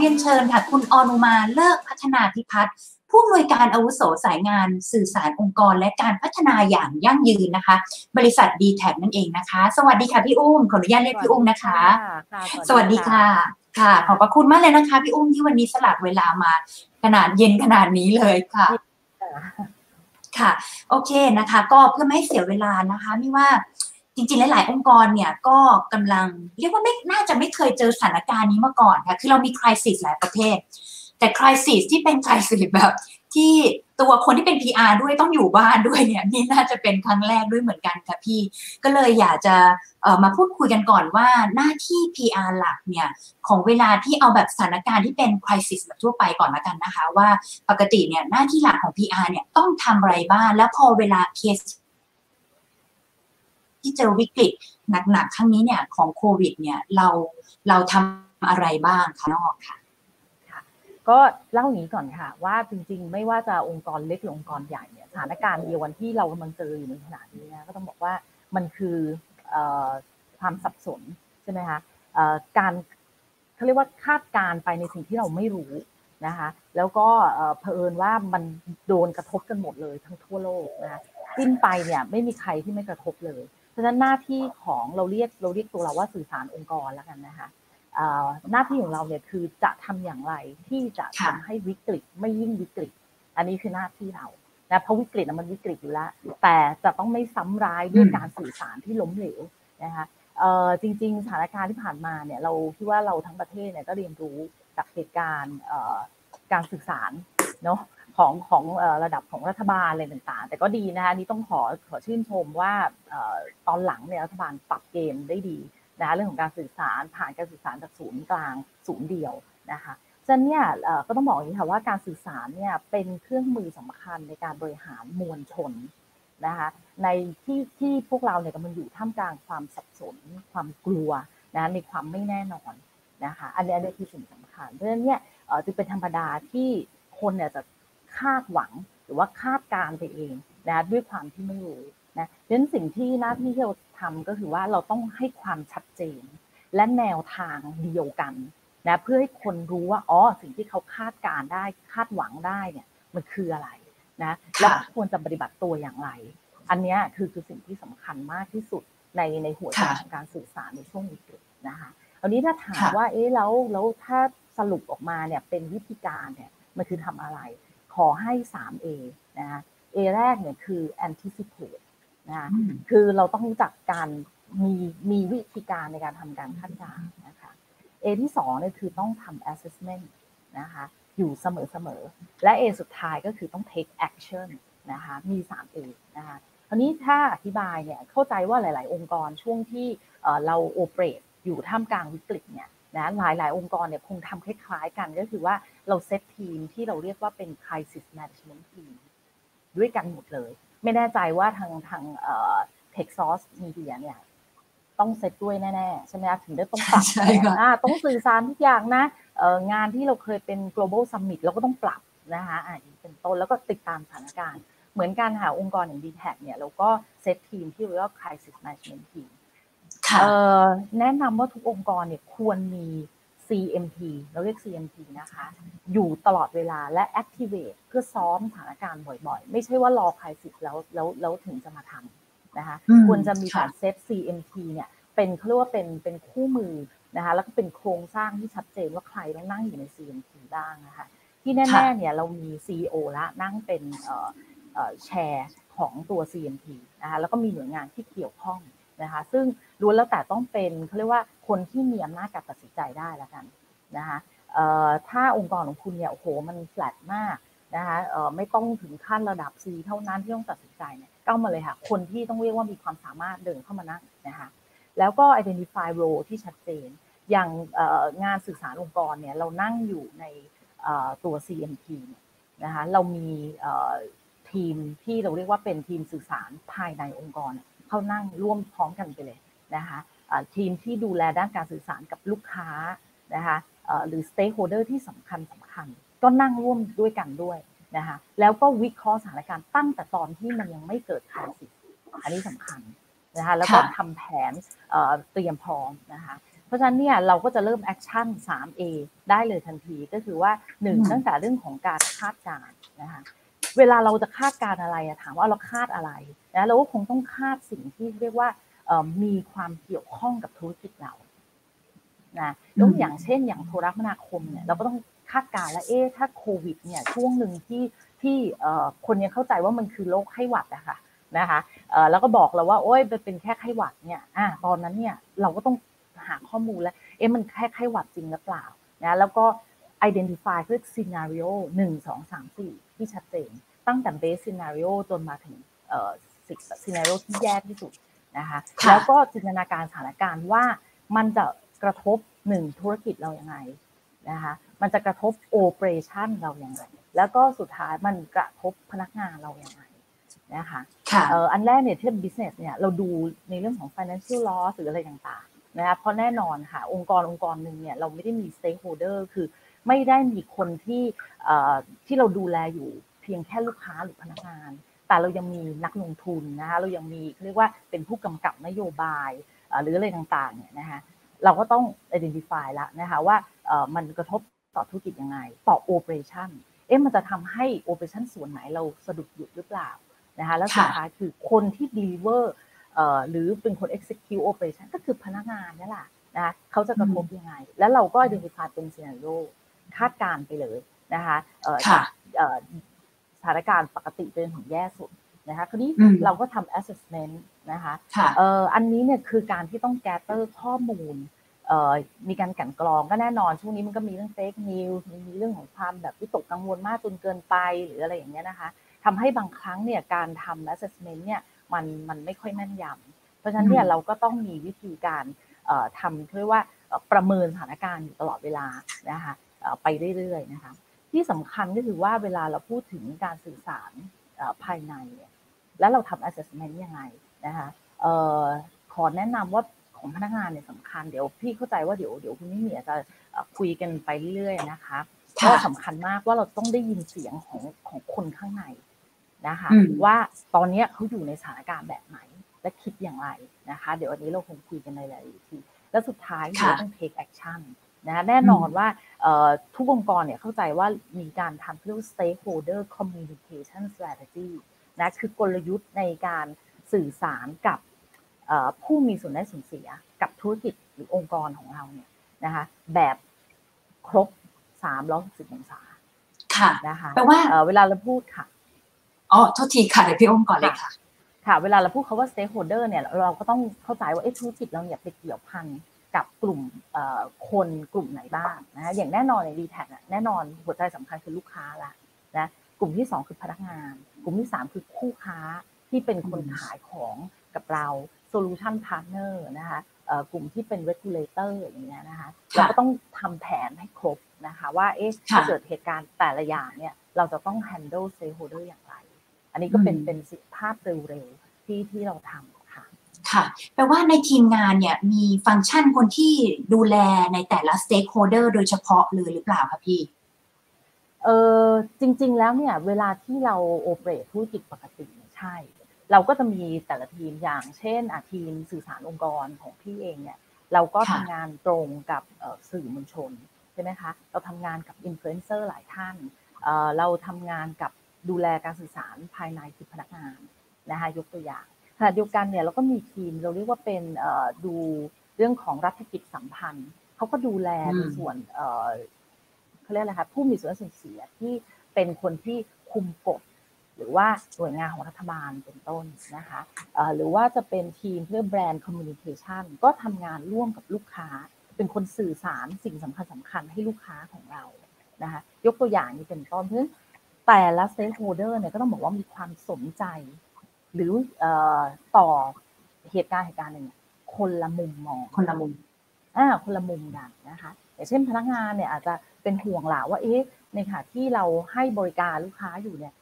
เรียนเชิญค่ะคุณอนุมาเลิกพัฒนาพิพัฒน์ผู้อำนวยการอาวุโสสายงานสื่อสารองค์กร และการพัฒนาอย่างยั่งยืนนะคะ บริษัท d t แทนั่นเองนะคะ สวัสดีค่ะพี่อุ้มขออนุญาตเรียกพี่อุ้มนะคะ สวัสดีค่ะค่ะ ขอบพระคุณมากเลยนะคะ พี่อุ้มที่วันนี้สลักเวลามา ขนาดเย็นขนาดนี้เลยค่ะ ค่ะ โอเคนะคะ ก็เพื่อไม่ให้เสียเวลานะคะ ไม่ว่า จริงๆ หลาย ๆ องค์กรเนี่ยก็กำลังเรียกว่าไม่น่าจะไม่เคยเจอสถานการณ์นี้มาก่อนค่ะ คือเรามีคริสิสหลายประเภท แต่คริสิสที่เป็นคริสิสแบบ ที่ตัวคนที่เป็น PR ด้วยต้องอยู่บ้านด้วยเนี่ยนี่น่าจะเป็นครั้งแรกด้วยเหมือนกันค่ะพี่ ก็เลยอยากจะมาพูดคุยกันก่อนว่าหน้าที่ PR หลักเนี่ยของเวลาที่เอาแบบสถานการณ์ที่เป็นคริสิสแบบทั่วไปก่อนละกันนะคะ ว่าปกติเนี่ยหน้าที่หลักของ PR เนี่ยต้องทำอะไรบ้างแล้วพอเวลาเคส ที่เจอวิกฤตหนักๆครั้งนี้เนี่ยของโควิดเนี่ยเราเราทำอะไรบ้างคะนอกค่ะก็เล่าอย่างนี้ก่อนค่ะ ว่าจริงๆ ไม่ว่าจะองค์กรเล็กหรือองค์กรใหญ่เนี่ยสถานการณ์เดียวกันที่เรากำลังเจออยู่ในขณะนี้นะก็ต้องบอกว่ามันคือความสับสนใช่ไหมคะการเขาเรียกว่าคาดการไปในสิ่งที่เราไม่รู้นะคะแล้วก็เผอิญว่ามันโดนกระทบกันหมดเลยทั้งทั่วโลกนะคะสิ้นไปเนี่ยไม่มีใครที่ไม่กระทบเลย ฉะนั้นหน้าที่ของเราเรียกเราเรียกตัวเราว่าสื่อสารองค์กรแล้วกันนะคะหน้าที่ของเราเนี่ยคือจะทำอย่างไรที่จะทำให้วิกฤตไม่ยิ่งวิกฤต อันนี้คือหน้าที่เรานะเพราะวิกฤตมันวิกฤตอยู่แล้ว แต่จะต้องไม่ซ้ำร้ายด้วยการสื่อสารที่ล้มเหลวนะคะจริง ๆ สถานการณ์ที่ผ่านมาเนี่ยเราคิดว่าเราทั้งประเทศเนี่ยก็เรียนรู้จากเหตุการณ์การสื่อสารเนาะ ของของระดับของรัฐบาลอะไรต่างๆ แต่ก็ดีนะคะนี่ต้องขอขอชื่นชมว่าตอนหลังเนี่ยรัฐบาลปรับเกมได้ดีนะคะเรื่องของการสื่อสารผ่านการสื่อสารจากศูนย์กลางศูนย์เดียวนะคะฉะนั้นเนี่ยก็ต้องบอกอย่างนี้ค่ะว่าการสื่อสารเนี่ยเป็นเครื่องมือสำคัญในการบริหารมวลชนนะคะในที่ที่พวกเราเนี่ยกำลังอยู่ท่ามกลางความสับสน ความกลัวนะในความไม่แน่นอนนะคะอันนี้อันนี้คือสิ่งสำคัญเพราะฉะนั้นเนี่ยจึงเป็นธรรมดาที่คนเนี่ยจะ คาดหวังหรือว่าคาดการไปเองนะด้วยความที่ไม่รู้นะดังนั้นสิ่งที่หน้าที่ที่เราทำก็คือว่าเราต้องให้ความชัดเจน และแนวทางเดียวกันนะเพื่อให้คนรู้ว่าอ๋อสิ่งที่เขาคาดการได้คาดหวังได้เนี่ยมันคืออะไรนะแล้วควรจะปฏิบัติตัวอย่างไร อันนี้คือคือสิ่งที่สำคัญมากที่สุดในในหัวใจของการสื่อสารในช่วงวิกฤตนะคะอันนี้ถ้าถามว่าเอ๊ะแล้วแล้วถ้าสรุปออกมาเนี่ยเป็นวิธีการเนี่ยมันคือทำอะไร ขอให้ 3A นะคะ A แรกเนี่ยคือ anticipate นะคะคือเราต้องรู้จักการมีมีวิธีการในการทำการคาดการณ์นะคะ A ที่2เนี่ยคือต้องทำ assessment นะคะอยู่เสมอๆและ A สุดท้ายก็คือต้อง take action นะคะมี 3A นะคะคราวนี้ถ้าอธิบายเนี่ยเข้าใจว่าหลาย ๆ องค์กรช่วงที่เราโอเปรตอยู่ท่ามกลางวิกฤตเนี่ยนะหลายหลายองค์กรเนี่ยคงทำคล้าย ๆ กันก็คือว่าเราเซตทีมที่เราเรียกว่าเป็น crisis management team ด้วยกันหมดเลย ไม่แน่ใจว่าทางทางเอ่อ Texas Media เนี่ยต้องเซตด้วยแน่ๆใช่ไหมคะถึงได้ต้องปรับอ่าต้องสื่อสารทุกอย่างนะเอ่องานที่เราเคยเป็น global summit เราก็ต้องปรับนะคะอ่าเป็นต้นแล้วก็ติดตามสถานการณ์เหมือนกันค่ะองค์กรอย่าง d t แทเนี่ยเราก็เซตทีมที่เรียกว่า crisis management team แนะนำว่าทุกองค์กรเนี่ยควรมี CMP เราเรียก CMP นะคะ อยู่ตลอดเวลาและ activate เพื่อซ้อมสถานการณ์บ่อยๆ ไม่ใช่ว่ารอใครสิแล้วแล้วแล้วถึงจะมาทำนะคะควรจะมีการเซต CMP เนี่ยเป็นเขาเรียกว่าเป็นเป็นคู่มือนะคะแล้วก็เป็นโครงสร้างที่ชัดเจนว่าใครต้องนั่งอยู่ใน CMP บ้างนะคะที่แน่ๆเนี่ยเรามี CEO ละนั่งเป็นแชร์ของตัว CMP นะคะแล้วก็มีหน่วยงานที่เกี่ยวข้อง นะคะ ซึ่งล้วนแล้วแต่ต้องเป็นเขาเรียกว่าคนที่มีอำนาจการตัดสินใจได้แล้วกันนะคะถ้าองค์กรของคุณเนี่ยโอ้โหมันแฟลตมากนะคะไม่ต้องถึงขั้นระดับ C เท่านั้นที่ต้องตัดสินใจเนี่ยก้ามาเลยค่ะ คนที่ต้องเรียกว่ามีความสามารถเดินเข้ามานั่งนะคะแล้วก็ identify role ที่ชัดเจน อย่างงานสื่อสารองค์กรเนี่ยเรานั่งอยู่ในตัว CMP นะคะเรามีทีมที่เราเรียกว่าเป็นทีมสื่อสารภายในองค์กรเข้านั่งร่วมพร้อมกันไปเลยนะคะทีมที่ดูแลด้านการสื่อสารกับลูกค้านะคะหรือ stakeholder ที่สำคัญสำคัญ ก็นั่งร่วมด้วยกันด้วยนะคะแล้วก็วิเคราะห์สถานการณ์ตั้งแต่ตอนที่มันยังไม่เกิดคริสิอันนี้สำคัญนะคะแล้วก็ทำแผนเตรียมพร้อมนะคะเพราะฉะนั้นเนี่ยเราก็จะเริ่มแอคชั่น 3A ได้เลยทันทีก็คือว่าหนึ่งตั้งแต่เรื่องของการคาดการณ์นะคะเวลาเราจะคาดการณ์อะไรถามว่าเราคาดอะไร นะเราก็คงต้องคาดสิ่งที่เรียกว่ามีความเกี่ยวข้องกับธุรกิจเรานะยกอย่างเช่น อย่างโทรคมนาคมเนี่ยเราก็ต้องคาดการณ์แล้วเอ๊ะถ้าโควิดเนี่ยช่วงหนึ่งที่ที่คนยังเข้าใจว่ามันคือโรคไข้หวัดอะค่ะนะคะแล้วก็บอกเราว่าโอ้ยเป็นแค่ไข้หวัดเนี่ยอ่าตอนนั้นเนี่ยเราก็ต้องหาข้อมูลแล้วเอ๊ะมันแค่ไข้หวัดจริงหรือเปล่านะแล้วก็ identify เพื่อ scenario หนึ่งสองสามสี่ที่ชัดเจน ตั้งแต่ base scenario จนมาถึง เอ่อ scenario ที่แย่ที่สุดนะคะแล้วก็จินตนาการสถานการณ์ว่ามันจะกระทบหนึ่งธุรกิจเราอย่างไงนะคะมันจะกระทบโอเปอเรชันเราอย่างไรแล้วก็สุดท้ายมันกระทบพนักงานเราอย่างไรนะคะอันแรกเนี่ยที่เป็น business เนี่ยเราดูในเรื่องของ financial loss หรืออะไรต่างๆนะคะเพราะแน่นอนค่ะองค์กรองค์กรหนึ่งเนี่ยเราไม่ได้มี stakeholder คือไม่ได้มีคนที่ที่เราดูแลอยู่เพียงแค่ลูกค้าหรือพนักงาน แต่เรายังมีนักลงทุนนะคะเรายังมีเรียกว่าเป็นผู้กำกับนโยบายหรืออะไรต่างๆเนี่ยนะคะเราก็ต้อง identify แล้วนะคะว่ามันกระทบต่อธุรกิจยังไง ต่อ operation เอ๊ะมันจะทำให้ operation ส่วนไหนเราสะดุดหยุดหรือเปล่านะคะแล้วสุดท้ายคือคนที่ deliver หรือเป็นคน execute operation ก็คือพนักงานนี่แหละนะเขาจะกระทบยังไง แล้วเราก็ identify เป็น scenario คาดการไปเลยนะคะ สถานการณ์ปกติเป็นถึงแย่สุดนะคะคราวนี้เราก็ทำ assessment นะคะอันนี้เนี่ยคือการที่ต้อง gather ข้อมูลมีการกันกรองก็แน่นอน ช่วงนี้มันก็มีเรื่อง fake news มีเรื่องของความแบบวิตกกังวลมากจนเกินไปหรืออะไรอย่างเงี้ยนะคะทำให้บางครั้งเนี่ยการทำ assessment เนี่ยมันมันไม่ค่อยแม่นยำเพราะฉะนั้นเนี่ยเราก็ต้องมีวิธีการทำเรียกว่าประเมินสถานการณ์อยู่ตลอดเวลานะคะไปเรื่อยๆนะคะ ที่สำคัญก็คือว่าเวลาเราพูดถึงการสื่อสารภายในเนี่ยแล้วเราทำ assessment ยังไงนะคะขอแนะนำว่าของพนักงานเนี่ยสำคัญเดี๋ยวพี่เข้าใจว่าเดี๋ยวเดี๋ยวคุณนี่เมียจะคุยกันไปเรื่อยๆนะคะก็สำคัญมากว่าเราต้องได้ยินเสียงของของคนข้างในนะคะว่าตอนนี้เขาอยู่ในสถานการณ์แบบไหนและคิดอย่างไรนะคะ เดี๋ยววันนี้เราคงคุยกันในรายละเอียดทีแล้วสุดท้ายเราต้อง take action นะแน่นอนว่าทุกองค์กรเนี่ยเข้าใจว่ามีการทำเรื่อง stakeholder communication strategy นะคือกลยุทธ์ในการสื่อสารกับผู้มีส่วนได้ส่วนเสียกับธุรกิจหรือองค์กรของเราเนี่ยนะคะแบบครบสามร้อยหกสิบองศาค่ะนะคะแปลว่าเวลาเราพูดค่ะอ๋อโทษทีค่ะเดี๋ยวพี่อ้อมก่อนเลยค่ะ ค่ะ เวลาเราพูดคาว่า stakeholder เนี่ยเราก็ต้องเข้าใจว่าธุรกิจเราเนี่ยไปเกี่ยวพัน กับกลุ่มคนกลุ่มไหนบ้างนะอย่างแน่นอนในดีแท็แน่นอนหัวใจสำคัญคือลูกค้าละนะกลุ่มที่ 2 คือพนักงาน กลุ่มที่ 3 คือคู่ค้าที่เป็นคนขายของกับเรา solution partner นะคะกลุ่มที่เป็น regulator อย่างเงี้ยนะคะเราก็ต้องทำแผนให้ครบนะคะว่าเอ๊ะถ้าเกิดเหตุการณ์แต่ละอย่างเนี่ยเราจะต้อง handle stakeholder อย่างไร อันนี้ก็เป็นเป็นภาพเร็วๆที่ที่เราทำ ค่ะ แปลว่าในทีมงานเนี่ยมีฟังก์ชันคนที่ดูแลในแต่ละ stakeholder โดยเฉพาะเลยหรือเปล่าคะพี่เออจริง ๆ แล้วเนี่ยเวลาที่เราโอเปรตธุรกิจปกติใช่ เราก็จะมีแต่ละทีมอย่างเช่นอาทีมสื่อสารองค์กรของพี่เองเนี่ยเราก็ทำงานตรงกับสื่อมวลชนใช่ไหมคะเราทำงานกับอินฟลูเอนเซอร์หลายท่านเราทำงานกับดูแลการสื่อสารภายในคือพนักงานนะคะยกตัวอย่าง ขณะเดียวกันเนี่ยเราก็มีทีมเราเรียกว่าเป็นดูเรื่องของรัฐกิจสัมพันธ์เขาก็ดูแลในส่วนเขาเรียกอะไรคะผู้มีส่วนส่วนเสียที่เป็นคนที่คุมกฎหรือว่าหน่วยงานของรัฐบาลเป็นต้นนะคะหรือว่าจะเป็นทีมเพื่อแบรนด์คอมมูนิเคชันก็ทำงานร่วมกับลูกค้า เป็นคนสื่อสารสิ่งสำคัญสำคัญให้ลูกค้าของเรานะคะยกตัวอย่างนี้เป็นต้นเพื่อแต่ละ stakeholder เนี่ยก็ต้องบอกว่ามีความสนใจ หรือต่อเหตุการณ์เหตุการณ์หนึ่งคนละมุมมองคนละมุมอ่าคนละมุมกันนะคะอย่างเช่นพนักงานเนี่ยอาจจะเป็นห่วงหล่าว่าเอ๊ะในขณะที่เราให้บริการลูกค้าอยู่เนี่ย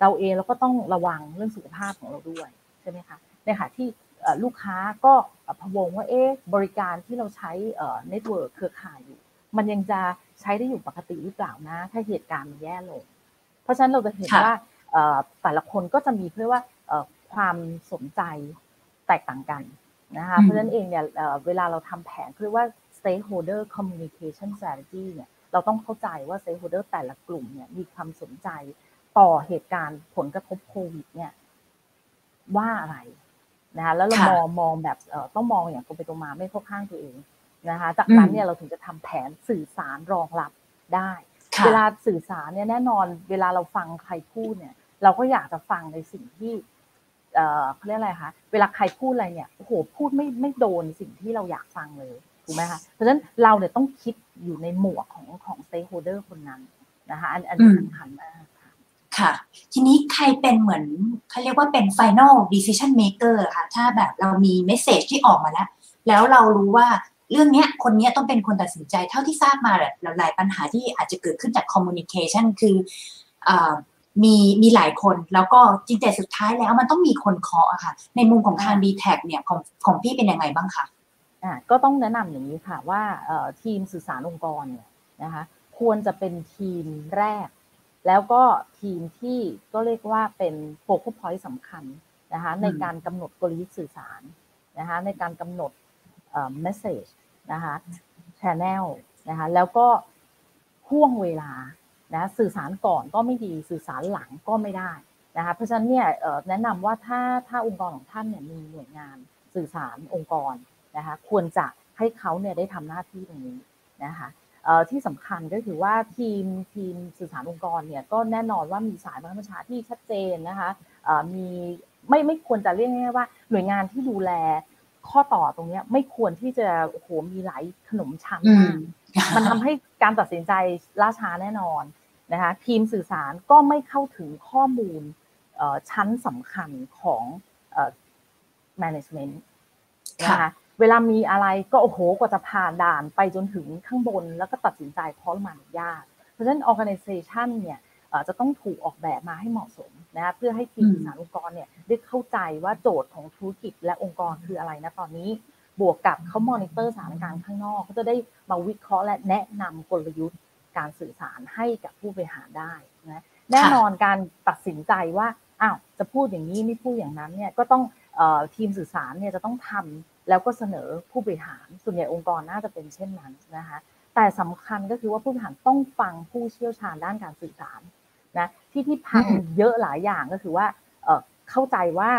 เราเองเราก็ต้องระวังเรื่องสุขภาพของเราด้วยใช่ไหมคะในขณะที่ลูกค้าก็พะวงว่าเอ๊ะบริการที่เราใช้ network เครือข่ายอยู่ มันยังจะใช้ได้อยู่ปกติหรือเปล่านะ ถ้าเหตุการณ์มันแย่ลง เพราะฉะนั้นเราจะเห็นว่าแต่ละคนก็จะมีเพื่อว่า ความสนใจแตกต่างกันนะคะเพราะฉะนั้นเองเนี่ยเวลาเราทำแผนเรียกว่า stakeholder communication strategy เนี่ยเราต้องเข้าใจว่า stakeholder แต่ละกลุ่มเนี่ยมีความสนใจต่อเหตุการณ์ผลกระทบโควิดเนี่ยว่าอะไรนะคะแล้วเรามองมองแบบต้องมองอย่างตรงไปตรงมาไม่เข้าข้างตัวเองนะคะจากนั้นเนี่ยเราถึงจะทำแผนสื่อสารรองรับได้ เวลาสื่อสารเนี่ยแน่นอนเวลาเราฟังใครพูดเนี่ย เราก็อยากจะฟังในสิ่งที่ เออเขาเรียกอะไรคะเวลาใครพูดอะไรเนี่ยโอ้โหพูดไม่ไม่โดนสิ่งที่เราอยากฟังเลยถูกไหมคะเพราะฉะนั้นเราเนี่ยต้องคิดอยู่ในหมวกของของสเต็กโฮเดอร์คนนั้นนะคะอันอันนี้สำคัญมากค่ะ ทีนี้ใครเป็นเหมือนเขาเรียกว่าเป็น final decision maker ค่ะ ถ้าแบบเรามีเมสเซจที่ออกมาแล้ว แล้วเรารู้ว่าเรื่องนี้คนนี้ต้องเป็นคนตัดสินใจเท่าที่ทราบมาแหละหลายปัญหาที่อาจจะเกิดขึ้นจาก communication คืออ มีมีหลายคนแล้วก็จริงแต่สุดท้ายแล้วมันต้องมีคนเคาะค่ะ ในมุมของทาง d t แทเนี่ยของของพี่เป็นยังไงบ้างคะอ่าก็ต้องแนะนำอย่างนี้ค่ะว่าทีมสื่อสารองค์กรเนี่ยนะคะควรจะเป็นทีมแรก แล้วก็ทีมที่ก็เรียกว่าเป็น focus point สำคัญนะคะในการกำหนดกลยุทธ์สื่อสารนะคะในการกำหนด message นะคะ channel นะคะแล้วก็ห้วงเวลา นะสื่อสารก่อนก็ไม่ดีสื่อสารหลังก็ไม่ได้นะคะเพราะฉะนั้นเนี่ยแนะนำว่าถ้าถ้าองค์กรของท่านเนี่ยมีหน่วยงานสื่อสารองค์กรนะคะควรจะให้เขาเนี่ยได้ทำหน้าที่ตรงนี้นะคะที่สำคัญก็คือว่าทีมทีมสื่อสารองค์กรเนี่ยก็แน่นอนว่ามีสายบังคับบัญชาที่ชัดเจนนะคะมีไม่ไม่ควรจะเรียกง่ายๆว่า หน่วยงานที่ดูแลข้อต่อตรงนี้ไม่ควรที่จะโอ้โหมีหลายขนมชั้น มันทำให้การตัดสินใจล่าช้าแน่นอนนะคะทีมสื่อสารก็ไม่เข้าถึงข้อมูลชั้นสำคัญของ management นะคะเวลามีอะไรก็โอ้โหกว่าจะผ่านด่านไปจนถึงข้างบนแล้วก็ตัดสินใจเพราะมันยาก เพราะฉะนั้น organization เนี่ยจะต้องถูกออกแบบมาให้เหมาะสมนะเพื่อให้ทีมสื่อสารองค์กรเนี่ยได้เข้าใจว่าโจทย์ของธุรกิจและองค์กรคืออะไรนะตอนนี้ บวกกับเขามอนิเตอร์สถานการณ์ข้างนอกเขาจะได้มาวิเคราะห์และแนะนำกลยุทธ์การสื่อสารให้กับผู้บริหารได้นะแน่นอนการตัดสินใจว่าอ้าวจะพูดอย่างนี้ไม่พูดอย่างนั้นเนี่ยก็ต้องทีมสื่อสารเนี่ยจะต้องทำแล้วก็เสนอผู้บริหารส่วนใหญ่องค์กรน่าจะเป็นเช่นนั้นนะคะแต่สำคัญก็คือว่าผู้บริหารต้องฟังผู้เชี่ยวชาญด้านการสื่อสารนะที่ที่พังเยอะหลายอย่างก็คือว่าเข้าใจว่า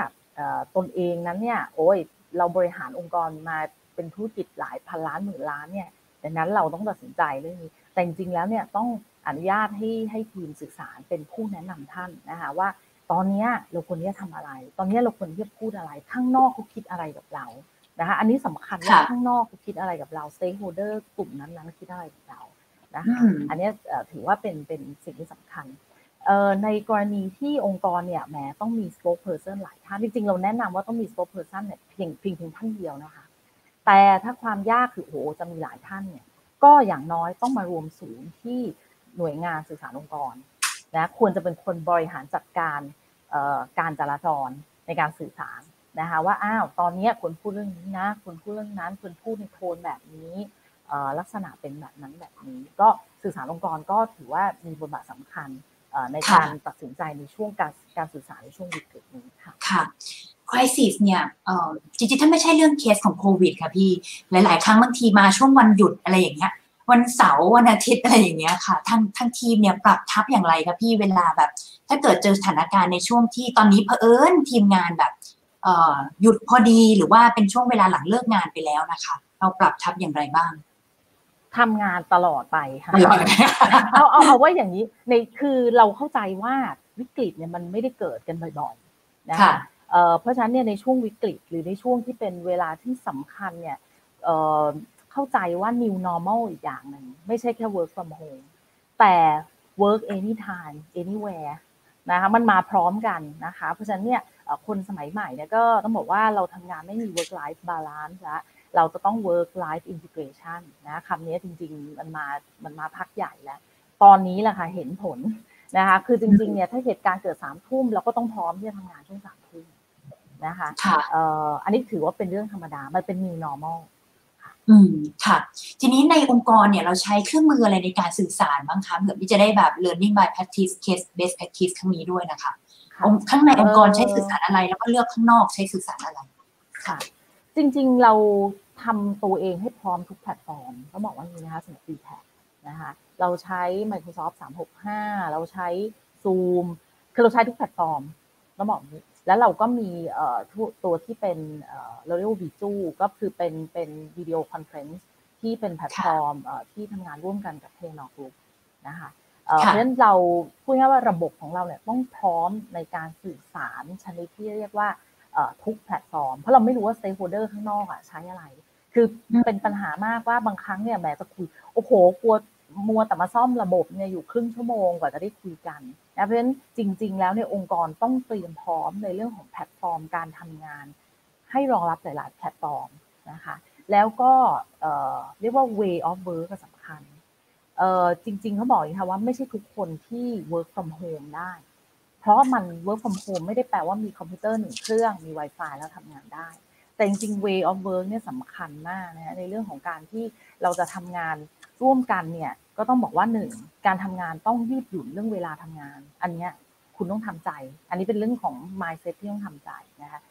ตนเองนั้นเนี่ยโอ้ย เราบริหารองค์กรมาเป็นธุรกิจหลายพันล้านหมื่นล้านเนี่ยดังนั้นเราต้องตัดสินใจเรื่องนี้ แต่จริงๆแล้วเนี่ยต้องอนุญาตให้ให้ทีมสื่อสารเป็นผู้แนะนำท่านนะคะว่า ตอนนี้เราควรที่จะทำอะไร ตอนนี้เราควรที่จะพูดอะไร ข้างนอกเขาคิดอะไรกับเรานะคะ อันนี้สำคัญว่าข้างนอกเขาคิดอะไรกับเรา stakeholder กลุ่มนั้นๆคิดอะไรกับเรานะคะอันนี้ถือว่าเป็นเป็นสิ่งที่สำคัญ ในกรณีที่องค์กรเนี่ยแหมต้องมี spokesperson หลายท่านจริงๆ เราแนะนำว่าต้องมี spokesperson เนี่ยเพียงเพียงเพียงท่านเดียวนะคะ แต่ถ้าความยากคือโอ้จะมีหลายท่านเนี่ยก็อย่างน้อยต้องมารวมศูนย์ที่หน่วยงานสื่อสารองค์กรนะควรจะเป็นคนบริหารจัดการการจราจรในการสื่อสารนะคะว่าอ้าวตอนนี้ควรพูดเรื่องนี้นะควรพูดเรื่องนั้นควรพูดในโทนแบบนี้ลักษณะเป็นแบบนั้นแบบนี้ ก็สื่อสารองค์กรก็ถือว่ามีบทบาทสำคัญ ในการตัดสินใจในช่วงการการสื่อสารในช่วงวิกฤตนี้ค่ะค่ะคริสิสเนี่ยจริงๆ ถ้าไม่ใช่เรื่องเคสของโควิดค่ะพี่ หลาย ๆ ครั้งบางทีมาช่วงวันหยุดอะไรอย่างเงี้ย วันเสาร์วันอาทิตย์อะไรอย่างเงี้ยค่ะทางทางทีมเนี่ยปรับทับอย่างไรคะพี่เวลาแบบ ถ้าเกิดเจอสถานการณ์ในช่วงที่ตอนนี้เพอเอิญทีมงานแบบหยุดพอดีหรือว่าเป็นช่วงเวลาหลังเลิกงานไปแล้วนะคะ เราปรับทับอย่างไรบ้าง ทำงานตลอดไปค่ะเอาเอาเอาว่าอย่างนี้ในคือเราเข้าใจว่าวิกฤตเนี่ยมันไม่ได้เกิดกันบ่อยๆนะคะเพราะฉะนั้นเนี่ยในช่วงวิกฤตหรือในช่วงที่เป็นเวลาที่สำคัญเนี่ยเข้าใจว่า new normal อีกอย่างหนึ่งไม่ใช่แค่ work from home แต่ work anytime anywhere นะคะมันมาพร้อมกันนะคะ เพราะฉะนั้นเนี่ยคนสมัยใหม่เนี่ยก็ต้องบอกว่าเราทำงานไม่มี work life balance แล้ว เราจะต้อง work life integration นะคำนี้จริง ๆ มันมา มันมาพักใหญ่แล้ว ตอนนี้แหละค่ะเห็นผลนะคะ คือจริง ๆ เนี่ยถ้าเหตุการณ์เกิดสามทุ่มเราก็ต้องพร้อมที่จะทำงานช่วงสามทุ่มนะคะอันนี้ถือว่าเป็นเรื่องธรรมดา มันเป็น new normal อืมค่ะ ทีนี้ในองค์กรเนี่ยเราใช้เครื่องมืออะไรในการสื่อสารบ้างคะเผื่อที่จะได้แบบ learning by practice case based practice ครั้งนี้ด้วยนะคะ ข้างในองค์กรใช้สื่อสารอะไรแล้วก็เลือกข้างนอกใช้สื่อสารอะไร ค่ะ จจริงๆเราทำตัวเองให้พร้อมทุกแพลตฟอร์มก็บอกว่านี้นะคะสำหรับ d t แทนะคะเราใช้ Microsoft 365 เราใช้ Zoom คือเราใช้ทุกแพลตฟอร์มต้องบอกนี้แล้วเราก็มีตัวที่เป็นเราเรียกว่าวีจูก็คือเป็นเป็น video conference ที่เป็นแพลตฟอร์มที่ทำงานร่วมกันกับ Telenor Group นะคะเพราะฉะนั้นเราพูดง่ายว่าระบบของเราเนี่ยต้องพร้อมในการสื่อสารชนิดที่เรียกว่า ทุกแพลตฟอร์ม เพราะเราไม่รู้ว่า stakeholder ข้างนอกอะใช้อะไร คือเป็นปัญหามากว่าบางครั้งเนี่ยแม่จะคุย โอ้โหกลัวมัวแต่มาซ่อมระบบเนี่ยอยู่ครึ่งชั่วโมงกว่าจะได้คุยกันนะเพราะฉะนั้นจริง ๆ แล้วเนี่ยองค์กรต้องเตรียมพร้อมในเรื่องของแพลตฟอร์มการทำงาน ให้รองรับหลายๆแพลตฟอร์มนะคะแล้วก็เรียกว่า way of work ก็สำคัญจริง ๆเขาบอกนะคะว่าไม่ใช่ทุกคนที่ work from home ได้ เพราะมัน work from home ไม่ได้แปลว่ามีคอมพิวเตอร์หนึ่งเครื่องมี Wi-Fi แล้วทำงานได้ แต่จริงๆ way of work เนี่ยสำคัญมากนะฮะในเรื่องของการที่เราจะทำงานร่วมกันเนี่ยก็ต้องบอกว่าหนึ่งการทำงานต้องยืดหยุ่นเรื่องเวลาทำงาน อันนี้คุณต้องทำใจ อันนี้เป็นเรื่องของ mindset ที่ต้องทำใจนะคะ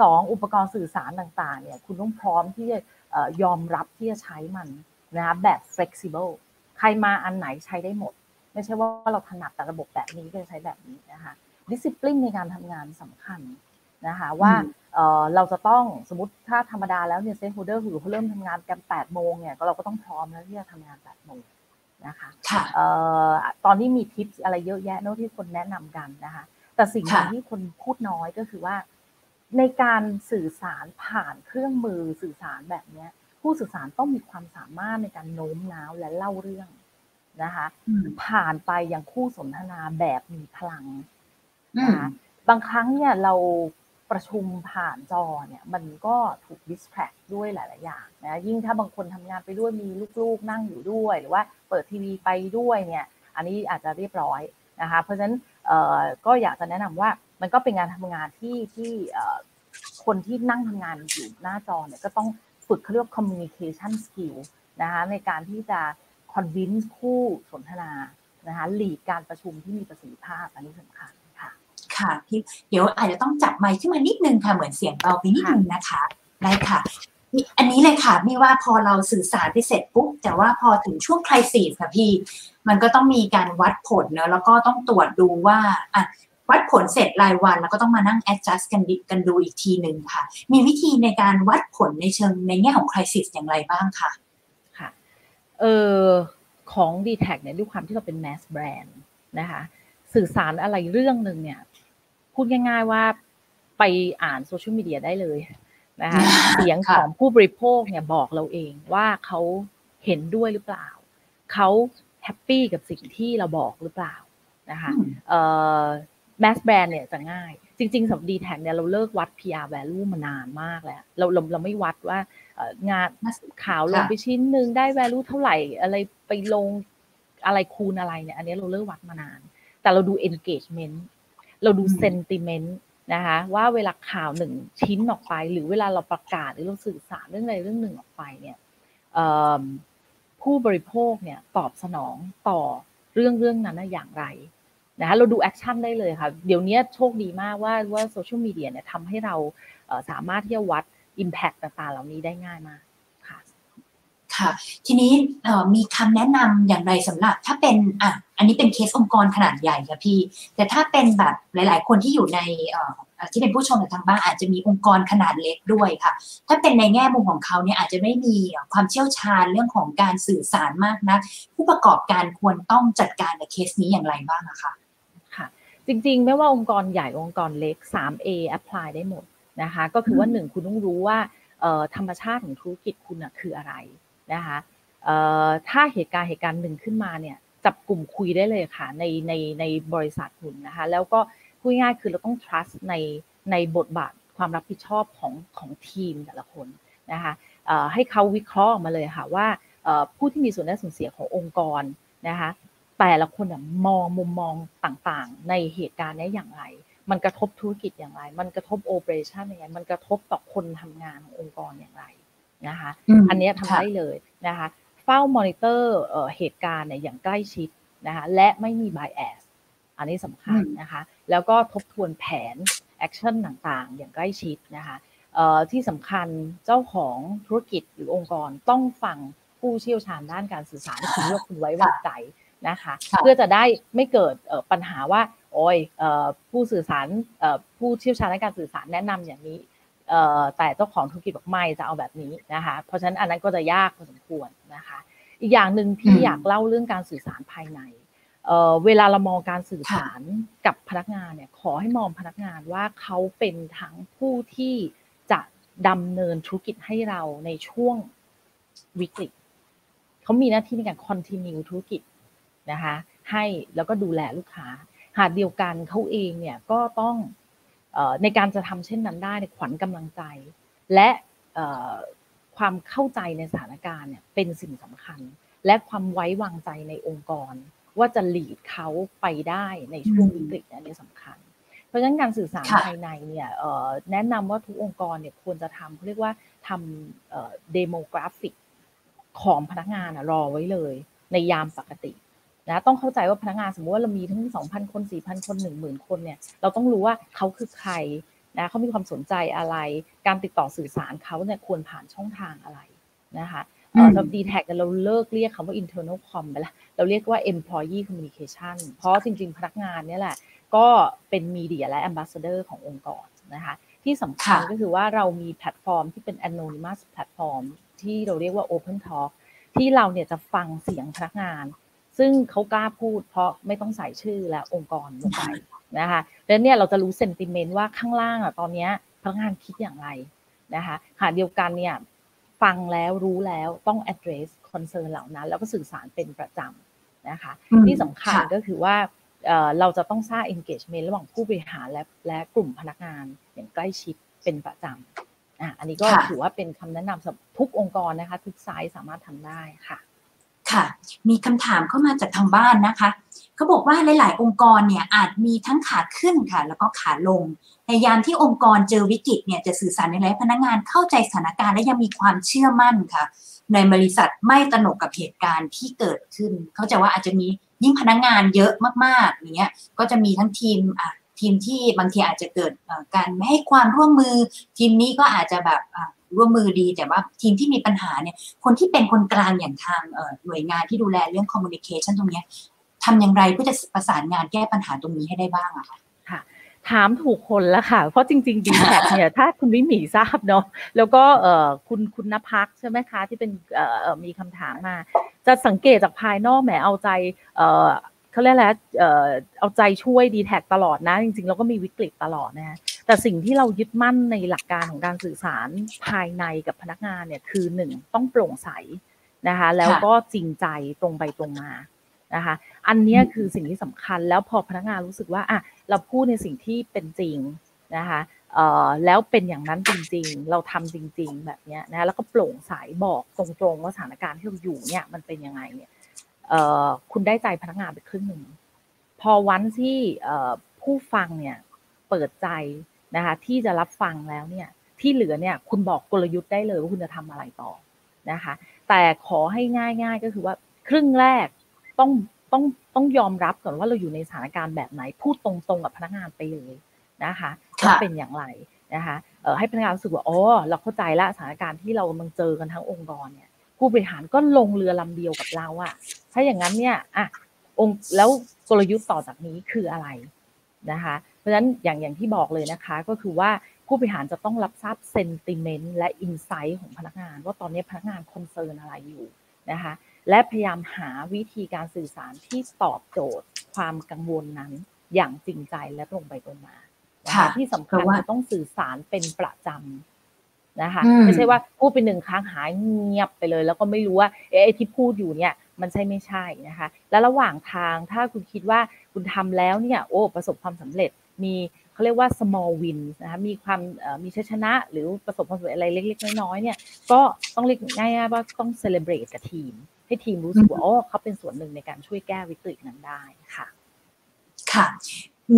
สองอุปกรณ์สื่อสารต่างๆเนี่ยคุณต้องพร้อมที่จะยอมรับที่จะใช้มันนะคะแบบ flexible ใครมาอันไหนใช้ได้หมด ไม่ใช่ว่าเราถนัดแต่ระบบแบบนี้ก็จะใช้แบบนี้นะคะ discipline ในการทำงานสำคัญนะคะว่าเราจะต้องสมมติถ้าธรรมดาแล้วเนี่ยเซนโฮเดอร์คือเขาเริ่มทำงานกัน8โมงเนี่ยก็เราก็ต้องพร้อมแล้วที่จะทำงาน8โมงนะคะตอนนี้มีทิปอะไรเยอะแยะโน้ที่คนแนะนำกันนะคะแต่สิ่งหนึ่งที่คนพูดน้อยก็คือว่า ในการสื่อสารผ่านเครื่องมือสื่อสารแบบนี้ผู้สื่อสารต้องมีความสามารถในการโน้มน้าวและเล่าเรื่อง นะคะผ่านไปอย่างคู่สนทนาแบบมีพลังนะคะบางครั้งเนี่ยเราประชุมผ่านจอเนี่ยมันก็ถูกดิสแทรกด้วยหลาย ๆ อย่างนะยิ่งถ้าบางคนทำงานไปด้วยมีลูก ๆ นั่งอยู่ด้วย หรือว่าเปิดทีวีไปด้วยเนี่ย อันนี้อาจจะเรียบร้อยนะคะเพราะฉะนั้นก็อยากจะแนะนำว่ามันก็เป็นงานทำงานที่ที่คนที่นั่งทำงานอยู่หน้าจอเนี่ยก็ต้องฝึกเขาเรียกว่า communication skill นะคะในการที่จะ convince คู่สนทนานะคะหลีดการประชุมที่มีประสิทธิภาพอันนี้สำคัญค่ะ ค่ะพี่เดี๋ยวอาจจะต้องจับไมค์ขึ้นมานิดนึงค่ะ เหมือนเสียงเบาไปนิดนึงนะคะได้ค่ะอันนี้เลยค่ะไมีว่าพอเราสื่อสารไปเสร็จปุ๊บแต่ว่าพอถึงช่วงคลายซีสค่ะพี่ มันก็ต้องมีการวัดผลเนอะแล้วก็ต้องตรวจดูว่าอะวัดผลเสร็จรายวัน แล้วก็ต้องมานั่ง adjust กันกันดูอีกทีหนึ่งค่ะ มีวิธีในการวัดผลในเชิงในแง่ของคลายซีอย่างไรบ้างคะ่ะ เออของ d t แทเนี่ยด้วยความที่เราเป็น mass brand นะคะสื่อสารอะไรเรื่องหนึ่งเนี่ย พูดง่าย ๆว่าไปอ่านโซเชียลมีเดียได้เลยนะคะเสียงของผู้บริโภคเนี่ยบอกเราเองว่าเขาเห็นด้วยหรือเปล่า เขา happy กับสิ่งที่เราบอกหรือเปล่านะคะเอ่อ mass brand เนี่ยจะง่าย จริง ๆสำหรับดีแทคเนี่ยเราเลิกวัด PR value มานานมากแล้ว เราเราเราไม่วัดว่า งานข่าวลงไปชิ้นหนึ่งได้ value เท่าไหร่ อะไรไปลงอะไรคูณอะไรเนี่ย อันนี้เราเลิกวัดมานาน แต่เราดู engagement เราดู sentiment นะคะว่าเวลาข่าวหนึ่งชิ้นออกไป หรือเวลาเราประกาศหรือเราสื่อสารเรื่องใดเรื่องหนึ่งออกไปเนี่ยผู้บริโภคเนี่ยตอบสนองต่อเรื่องเรื่องนั้นอย่างไรนะคะเราดู action ได้เลยค่ะ เดี๋ยวนี้โชคดีมากว่าว่าโซเชียลมีเดียเนี่ยทำให้เราสามารถที่จะวัด impact ต่างๆ เหล่านี้ได้ง่ายมากค่ะ ทีนี้มีคำแนะนำอย่างไรสำหรับ ถ้าเป็นอะอันนี้เป็นเคสองค์กรขนาดใหญ่ค่ะพี่ แต่ถ้าเป็นแบบหลาย ๆ คนที่อยู่ในที่เป็นผู้ชมทางบ้านอาจจะมีองค์กรขนาดเล็กด้วยค่ะ ถ้าเป็นในแง่มุมของเขาเนี่ยอาจจะไม่มีความเชี่ยวชาญเรื่องของการสื่อสารมากนะัก ผู้ประกอบการควรต้องจัดการกับเคสนี้อย่างไรบ้างอะคะค่ะ จริงๆ ไม่ว่าองค์กรใหญ่องค์กรเล็ก 3A apply ได้หมด นะคะ ก็คือว่าหนึ่งคุณต้องรู้ว่าธรรมชาติของธุรกิจคุณคืออะไรนะคะถ้าเหตุการณ์เหตุการณ์หนึ่งขึ้นมาเนี่ยจับกลุ่มคุยได้เลยค่ะในในในบริษัทคุณนะคะ แล้วก็พูดง่ายคือเราต้อง trust ในในบทบาทความรับผิดชอบของของทีมแต่ละคนนะคะให้เขาวิเคราะห์มาเลยค่ะว่าผู้ที่มีส่วนได้ส่วนเสียขององค์กรนะคะแต่ละคนมองมุมมองต่างๆ ในเหตุการณ์นี้อย่างไร มันกระทบธุรกิจอย่างไร มันกระทบโอเปอเรชันยังไงมันกระทบต่อคนทำงานขององค์กรอย่างไรนะคะ อันนี้ทำได้เลยนะคะ เฝ้ามอนิเตอร์เหตุการณ์เนี่ยอย่างใกล้ชิดนะคะ และไม่มี bias อันนี้สำคัญนะคะ แล้วก็ทบทวนแผน action ต่างๆ อย่างใกล้ชิดนะคะที่สำคัญเจ้าของธุรกิจหรือองค์กรต้องฟังผู้เชี่ยวชาญด้านการสื่อสารที่คุณเลือกคุณไว้วางใจนะคะ เพื่อจะได้ไม่เกิดปัญหาว่า โอ้ยผู้สื่อสารผู้เชี่ยวชาญด้านการสื่อสารแนะนำอย่างนี้แต่เจ้าของธุรกิจบอกไม่จะเอาแบบนี้นะคะ เพราะฉะนั้นอันนั้นก็จะยากพอสมควรนะคะ อีกอย่างหนึ่งที่อยากเล่าเรื่องการสื่อสารภายในเวลาเรามองการสื่อสารกับพนักงานเนี่ยขอให้มองพนักงานว่าเขาเป็นทั้งผู้ที่จะดำเนินธุรกิจให้เราในช่วงวิกฤตเขามีหน้าที่ในการ continue ธุรกิจนะคะ ให้แล้วก็ดูแลลูกค้า หาดเดียวกันเขาเองเนี่ยก็ต้องในการจะทำเช่นนั้นได้ในขวัญกำลังใจ และความเข้าใจในสถานการณ์เนี่ยเป็นสิ่งสำคัญ และความไว้วางใจในองค์กร ว่าจะ lead เขาไปได้ในช่วงวิกฤตนี้สำคัญ เพราะฉะนั้นการสื่อสารภายในเนี่ยแนะนำว่าทุกองค์กรเนี่ยควรจะทำเขาเรียกว่าทำ demographic ของพนักงานรอไว้เลย ในยามปกติ นะต้องเข้าใจว่าพนักงานสมมติว่าเรามีทั้ง 2,000 คน 4,000 คน 10,000 คนเนี่ยเราต้องรู้ว่าเขาคือใครนะเขามีความสนใจอะไร การติดต่อสื่อสารเขาเนี่ยควรผ่านช่องทางอะไรนะคะสำหรับดีแทคเราเลิกเรียกคำว่า internal com ไปละเราเรียกว่า employee communication เพราะจริง ๆ พนักงานเนี่ยแหละ ก็เป็น media และ ambassador ขององค์กรนะคะที่สำคัญก็คือว่าเรามีแพลตฟอร์มที่เป็น anonymous แพลตฟอร์มที่เราเรียกว่า open talk ที่เราเนี่ยจะฟังเสียงพนักงาน ซึ่งเขากล้าพูดเพราะไม่ต้องใส่ชื่อและองค์กรลงไปนะคะแล้วเนี่ยเราจะรู้เซนติเมนต์ว่าข้างล่างอะตอนนี้พนักงานคิดอย่างไรนะคะหาเดียวกันเนี่ยฟังแล้วรู้แล้วต้อง address concern เหล่านั้น แล้วก็สื่อสารเป็นประจำนะคะที่สำคัญก็คือว่าเราจะต้องสร้าง engagement ระหว่างผู้บริหารและและกลุ่มพนักงานอย่างใกล้ชิดเป็นประจำอะอันนี้ก็ถือว่าเป็นคำแนะนำสำหรับทุกองค์กรนะคะ ทุกไซส์สามารถทำได้ค่ะ ค่ะ มีคำถามเข้ามาจากทางบ้านนะคะเขาบอกว่าหลาย ๆ องค์กรเนี่ยอาจมีทั้งขาขึ้นค่ะ แล้วก็ขาลงในยามที่องค์กรเจอวิกฤตเนี่ยจะสื่อสารในไรพนักงานเข้าใจสถานการณ์และยังมีความเชื่อมั่นค่ะ ในบริษัทไม่ตนกกับเหตุการณ์ที่เกิดขึ้น เขาจะว่าอาจจะมียิ่งพนักงานเยอะมากๆอย่างเงี้ยก็จะมีทั้งทีมอะทีมที่บางทีอาจจะเกิดการไม่ให้ความร่วมมือ ทีมนี้ก็อาจจะแบบ ร่วมมือดีแต่ว่าทีมที่มีปัญหาเนี่ยคนที่เป็นคนกลางอย่างทางหน่วยงานที่ดูแลเรื่องคอมมูนิเคชันตรงนี้ทำอย่างไรเพื่อจะประสานงานแก้ปัญหาตรงนี้ให้ได้บ้างอะคะค่ะถามถูกคนแล้วค่ะ เพราะจริงๆดีแท็เนี่ยถ้าคุณวิหมีทราบเนาะแล้วก็เออคุณคุณนภักใช่ไหมคะ ที่เป็นเออมีคำถามมา จะสังเกตจากภายนอกแหมเอาใจเออเขาเรียกแล้วเอาใจช่วยดีแท็ตลอดนะ จริงๆเราก็มีวิกฤตตลอดนะ แต่สิ่งที่เรายึดมั่นในหลักการของการสื่อสารภายในกับพนักงานเนี่ยคือหนึ่งต้องโปร่งใสนะคะ แล้วก็จริงใจตรงไปตรงมานะคะ อันนี้คือสิ่งที่สำคัญแล้วพอพนักงานรู้สึกว่าอะเราพูดในสิ่งที่เป็นจริงนะคะเอ่อแล้วเป็นอย่างนั้นจริงๆ เราทำจริง ๆ แบบนี้นะแล้วก็โปร่งใสบอกตรงๆว่าสถานการณ์ที่เราอยู่เนี่ยมันเป็นยังไงเนี่ยคุณได้ใจพนักงานไปครึ่งหนึ่งพอวันที่ผู้ฟังเนี่ยเปิดใจ นะคะที่จะรับฟังแล้วเนี่ยที่เหลือเนี่ยคุณบอกกลยุทธ์ได้เลยว่าคุณจะทำอะไรต่อนะคะ แต่ขอให้ง่าย ๆ ก็คือว่าครึ่งแรกต้องต้องต้องยอมรับก่อนว่าเราอยู่ในสถานการณ์แบบไหน พูดตรงๆกับพนักงานไปเลยนะคะว่าเป็นอย่างไรนะคะให้พนักงานรู้สึกว่าอ๋อเราเข้าใจละสถานการณ์ที่เรากำลังเจอกันทั้งองค์กรเนี่ย ผู้บริหารก็ลงเรือลำเดียวกับเราอะถ้าอย่างนั้นเนี่ยอะองค์แล้วกลยุทธ์ต่อจากนี้คืออะไรนะคะเพ ราะฉะนั้นอย่างอย่างที่บอกเลยนะคะก็คือว่าผู้บริหารจะต้องรับทราบ sentiment และ insight ของพนักงาน ว่าตอนนี้พนักงาน concern อะไรอยู่นะคะและพยายามหาวิธีการสื่อสารที่ตอบโจทย์ความกังวลนั้นอย่างจริงใจและตรงไปตรงมาที่สำคัญจะต้องสื่อสารเป็นประจำนะคะไม่ใช่ว่าพูดไปหนึ่งครั้งหายเงียบไปเลย แล้วก็ไม่รู้ว่าเอ้ที่พูดอยู่เนี่ยมันใช่ไม่ใช่นะคะ แล้วระหว่างทางถ้าคุณคิดว่าคุณทำแล้วเนี่ยโอ้ประสบความสำเร็จ มีเขาเรียกว่า small win นะคะมีความมีชัยชนะ หรือประสบความสำเร็จอะไรเล็กๆน้อยๆเนี่ยก็ต้องเรียกง่ายๆว่าต้อง celebrate กับทีม ให้ทีมรู้สึกว่าโอ้เขาเป็นส่วนหนึ่งในการช่วยแก้วิกฤตนั้นได้ค่ะ ค่ะ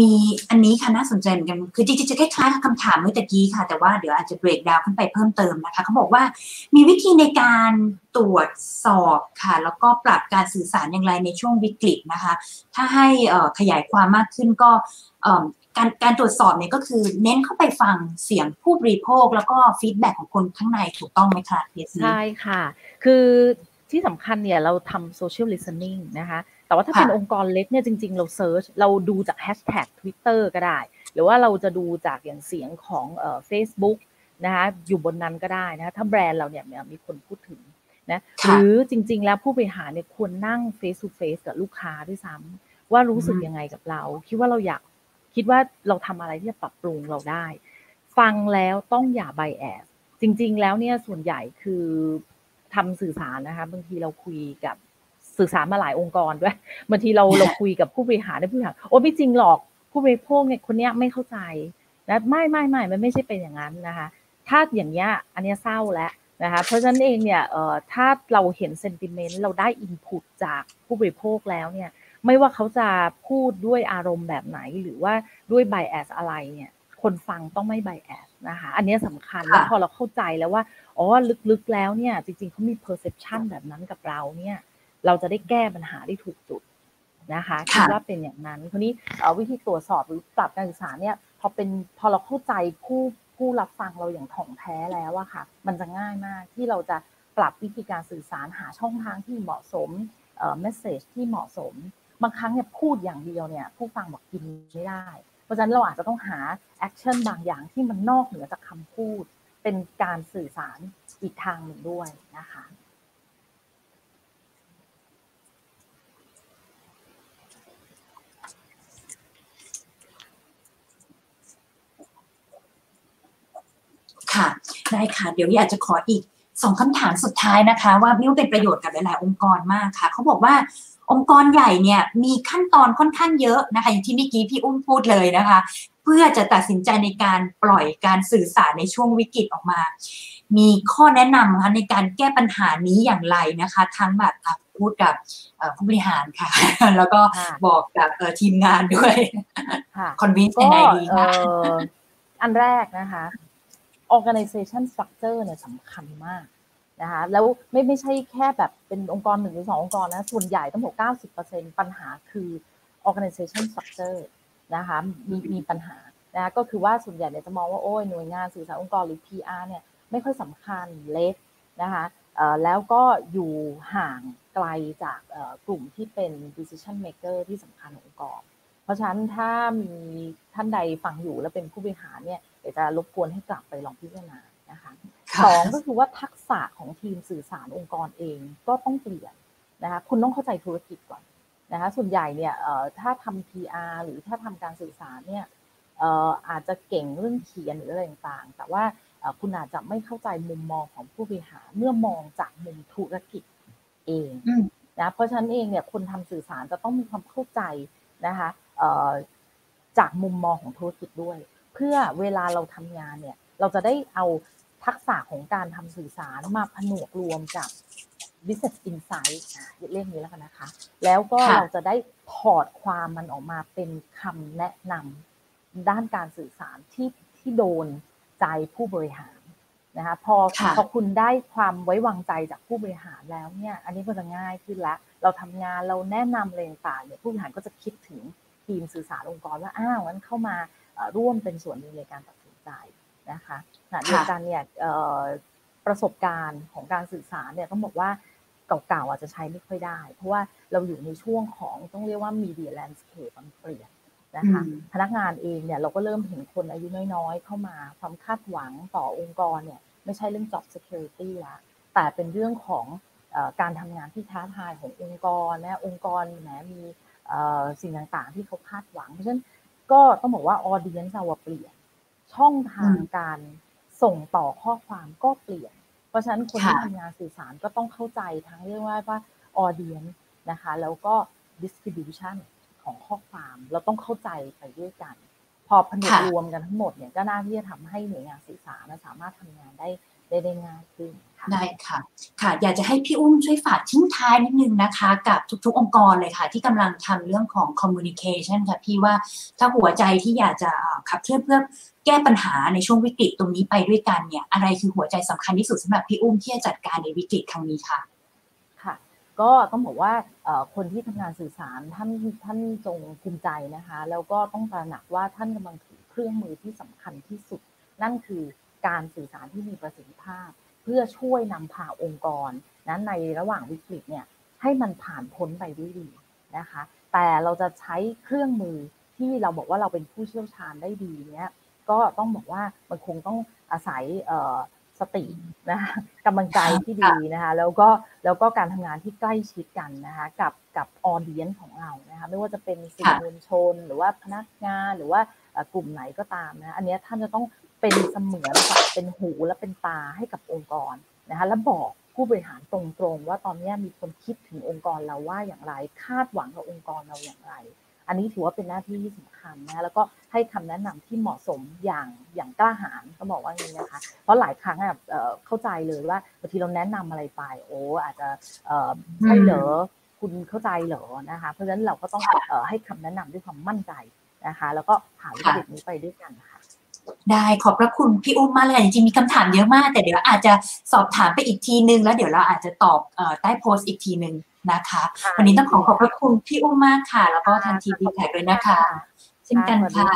มีอันนี้ค่ะน่าสนใจเหมือนกันคือจริงๆจะคล้ายๆคำถามเมื่อตะกี้ค่ะ แต่ว่าเดี๋ยวอาจจะเบรกดาวขึ้นไปเพิ่มเติมนะคะเขาบอกว่ามีวิธีในการตรวจสอบค่ะ แล้วก็ปรับการสื่อสารอย่างไรในช่วงวิกฤตนะคะ ถ้าให้ขยายความมากขึ้นก็ การการตรวจสอบเนี่ยก็คือเน้นเข้าไปฟังเสียงผู้บริโภค แล้วก็ feedback ของคนข้างในถูกต้องไหมคะ ใช่ค่ะ คือที่สำคัญเนี่ยเราทำ social listening นะคะ แต่ว่าถ้าเป็นองค์กรเล็กเนี่ยจริง ๆ เรา search เราดูจากแฮชแท็กทวิตเตอร์ก็ได้ หรือว่าเราจะดูจากอย่างเสียงของเอ่อ Facebook นะคะอยู่บนนั้นก็ได้นะคะถ้าแบรนด์เราเนี่ยมีคนพูดถึงนะหรือจริง ๆ แล้วผู้บริหารเนี่ยควรนั่ง face to face กับลูกค้าด้วยซ้ำว่ารู้สึกยังไงกับเรา คิดว่าเราอยาก คิดว่าเราทำอะไรที่จะปรับปรุงเราได้ ฟังแล้วต้องอย่าไบแอสจริง ๆ แล้วเนี่ยส่วนใหญ่คือทำสื่อสารนะคะบางทีเราคุยกับสื่อสารมาหลายองค์กรด้วยบางทีเราเราคุยกับผู้บริหารได้ผู้บริหารโอ้ไม่จริงหรอกผู้บริโภคเนี่ยคนเนี้ยไม่เข้าใจนะไม่ไม่ไม่มันไม่ใช่เป็นอย่างนั้นนะคะ ถ้าอย่างเนี้ยอันเนี้ยเศร้าแล้วนะคะเพราะฉะนั้นเองเนี่ยเอ่อถ้าเราเห็น sentiment เราได้ input จากผู้บริโภคแล้วเนี่ย ไม่ว่าเขาจะพูดด้วยอารมณ์แบบไหนหรือว่าด้วย bias อะไรเนี่ยคนฟังต้องไม่ bias นะคะ อันนี้สำคัญแล้วพอเราเข้าใจแล้วว่า อ๋อ ลึกๆแล้วเนี่ย จริงๆเขามี perception แบบนั้นกับเราเนี่ย เราจะได้แก้ปัญหาได้ถูกจุดนะคะคิดว่าเป็นอย่างนั้นทีนี้วิธีตรวจสอบหรือปรับการสื่อสารเนี่ย พอเป็นพอเราเข้าใจผู้ผู้รับฟังเราอย่างถ่องแท้แล้วอะค่ะ มันจะง่ายมากที่เราจะปรับวิธีการสื่อสารหาช่องทางที่เหมาะสม message ที่เหมาะสม บางครั้งเนี่ยพูดอย่างเดียวเนี่ยผู้ฟังบอกกินไม่ได้ เพราะฉะนั้นเราอาจจะต้องหา action บางอย่างที่มันนอกเหนือจากคำพูด เป็นการสื่อสารอีกทางหนึ่งด้วยนะคะค่ะได้ค่ะ เดี๋ยวอยากจะขออีกสองคำถามสุดท้ายนะคะ ว่านี่เป็นประโยชน์กับหลาย ๆ องค์กรมากค่ะ เขาบอกว่า องค์กรใหญ่เนี่ยมีขั้นตอนค่อนข้างเยอะนะคะอย่างที่เมื่อกี้พี่อุ้มพูดเลยนะคะ เพื่อจะตัดสินใจในการปล่อยการสื่อสารในช่วงวิกฤตออกมา มีข้อแนะนำคะในการแก้ปัญหานี้อย่างไรนะคะ ทั้งแบบพูดกับผู้บริหารค่ะ แล้วก็บอกกับทีมงานด้วยคอนวินส์ยังไงดีคะอันแรกนะคะ organization structure เนี่ยสำคัญมาก นะคะแล้วไม่ไม่ใช่แค่แบบเป็นองค์กรหนึ่งหรือสององค์กรนะส่วนใหญ่ต้องบอกเก้าสิบเปอร์เซ็นปัญหาคือ organization structure นะคะมีมีปัญหานะก็คือว่าส่วนใหญ่เนี่ยจะมองว่าโอ้ยหน่วยงานสื่อสารองค์กรหรือ PR เนี่ยไม่ค่อยสำคัญเล็กนะคะแล้วก็อยู่ห่างไกลจากกลุ่มที่เป็น decision maker ที่สำคัญขององค์กร เพราะฉะนั้นถ้ามีท่านใดฟังอยู่แล้วเป็นผู้บริหารเนี่ยเดี๋ยวจะรบกวนให้กลับไปลองพิจารณานะคะ สองก็คือว่าทักษะของทีมสื่อสารองค์กรเองก็ต้องเปลี่ยนนะคะคุณต้องเข้าใจธุรกิจก่อนนะคะส่วนใหญ่เนี่ยถ้าทำ PR หรือถ้าทำการสื่อสารเนี่ยอาจจะเก่งเรื่องเขียนหรืออะไรต่างๆ แต่ว่าคุณอาจจะไม่เข้าใจมุมมองของผู้บริหารเมื่อมองจากมุมธุรกิจเองนะเพราะฉะนั้นเองเนี่ยคนทำสื่อสารจะต้องมีความเข้าใจนะคะจากมุมมองของธุรกิจด้วย เพื่อเวลาเราทำงานเนี่ยเราจะได้เอา ทักษะของการทำสื่อสารมาผนวกรวมกับ business insight เรื่องนี้แล้วกันนะคะ แล้วก็เราจะได้ถอดความมันออกมาเป็นคำแนะนำด้านการสื่อสารที่ที่โดนใจผู้บริหารนะคะพอพอคุณได้ความไว้วางใจจากผู้บริหารแล้วเนี่ย อันนี้ก็จะง่ายขึ้นละเราทำงานเราแนะนำอะไรต่างเนี่ยผู้บริหารก็จะคิดถึงทีมสื่อสารองค์กรว่าอ้าวงั้นเข้ามาร่วมเป็นส่วนหนึ่งในการตัดสินใจ นะคะขณะเดียวกันเนี่ยประสบการณ์ของการสื่อสารเนี่ยต้องบอกว่าเก่าๆอาจจะใช้ไม่ค่อยได้ เพราะว่าเราอยู่ในช่วงของต้องเรียกว่ามีเดียแลนด์สเคปมันเปลี่ยนนะคะพนักงานเองเนี่ยเราก็เริ่มเห็นคนอายุน้อยๆ เข้ามาความคาดหวังต่อองค์กรเนี่ยไม่ใช่เรื่อง job security ละแต่เป็นเรื่องของการทำงานที่ท้าทายขององค์กรนะองค์กรแหมมีสิ่งต่างๆ ที่เขาคาดหวัง เพราะฉะนั้นก็ต้องบอกว่าออเดียนเราเปลี่ยน ช่องทางการส่งต่อข้อความก็เปลี่ยน เพราะฉะนั้นคนที่ทำงานสื่อสารก็ต้องเข้าใจทั้งเรื่องว่าว่าออเดียนนะคะ แล้วก็ distribution ของข้อความเราต้องเข้าใจไปด้วยกัน พอผนวกรวมกันทั้งหมดเนี่ยก็น่าที่จะทำให้หน่วยงานสื่อสารสามารถทำงานได้ ได้ได้ง่ายขึ้นได้ค่ะ ค่ะอยากจะให้พี่อุ้มช่วยฝากทิ้งท้ายนิดนึงนะคะ กับทุกๆ องค์กรเลยค่ะ ที่กำลังทำเรื่องของ communication ค่ะพี่ว่าถ้าหัวใจที่อยากจะขับเคลื่อนเพื่อแก้ปัญหาในช่วงวิกฤตตรงนี้ไปด้วยกันเนี่ย อะไรคือหัวใจสำคัญที่สุดสำหรับพี่อุ้มที่จะจัดการในวิกฤตครั้งนี้ค่ะ ค่ะกก็ต้องบอกว่าคนที่ทำงานสื่อสารท่านท่านจงภูมิใจนะคะ แล้วก็ต้องตระหนักว่าท่านกำลังถือเครื่องมือที่สำคัญที่สุด นั่นคือ การสื่อสารที่มีประสิทธิภาพ เพื่อช่วยนำพาองค์กรนั้นในระหว่างวิกฤตเนี่ยให้มันผ่านพ้นไปด้วยดีนะคะ แต่เราจะใช้เครื่องมือที่เราบอกว่าเราเป็นผู้เชี่ยวชาญได้ดีเนี้ยก็ต้องบอกว่ามันคงต้องอาศัยสตินะคะกำลังใจที่ดีนะคะแล้วก็แล้วก็การทำงานที่ใกล้ชิดกันนะคะกับกับออเดียนของเรานะคะไม่ว่าจะเป็นสื่อมวลชน หรือว่าพนักงานหรือว่ากลุ่มไหนก็ตามนะอันนี้ท่านจะต้อง เป็นเสมือนกับเป็นหูและเป็นตาให้กับองค์กรนะคะและบอกผู้บริหารตรงๆ ว่าตอนนี้มีคนคิดถึงองค์กรเราว่าอย่างไร คาดหวังกับองค์กรเราอย่างไร อันนี้ถือว่าเป็นหน้าที่ที่สำคัญนะแล้วก็ให้คำแนะนำที่เหมาะสมอย่างอย่างกล้าหาญก็บอกว่างี้นะคะ เพราะหลายครั้งแบบเข้าใจเลยว่าบางทีเราแนะนำอะไรไป โอ้อาจจะใช่เหรอคุณเข้าใจเหรอนะคะ เพราะฉะนั้นเราก็ต้องให้คำแนะนำด้วยความมั่นใจนะคะ แล้วก็ผ่านวิกฤตนี้ไปด้วยกันค่ะ ได้ขอบพระคุณพี่อุ้มมากเลยจริงๆมีคำถามเยอะมาก แต่เดี๋ยวอาจจะสอบถามไปอีกทีนึง แล้วเดี๋ยวเราอาจจะตอบใต้โพสต์อีกทีนึงนะคะ วันนี้ต้องขอขอบพระคุณพี่อุ้มมากค่ะ แล้วก็ทางทีมดีแท็กด้วยนะคะ เช่นกันค่ะ